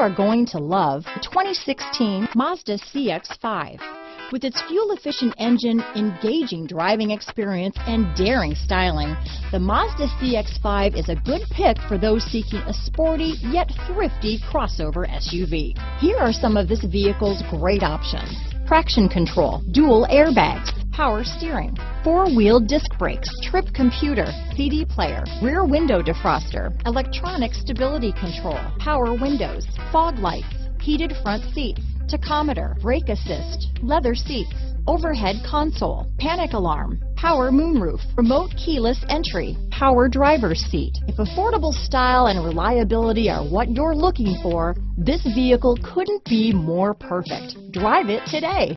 are going to love the 2016 Mazda CX-5. With its fuel-efficient engine, engaging driving experience, and daring styling, the Mazda CX-5 is a good pick for those seeking a sporty yet thrifty crossover SUV. Here are some of this vehicle's great options. Traction control, dual airbags, power steering, four-wheel disc brakes, trip computer, CD player, rear window defroster, electronic stability control, power windows, fog lights, heated front seats, tachometer, brake assist, leather seats, overhead console, panic alarm, power moonroof, remote keyless entry, power driver's seat. If affordable style and reliability are what you're looking for, this vehicle couldn't be more perfect. Drive it today.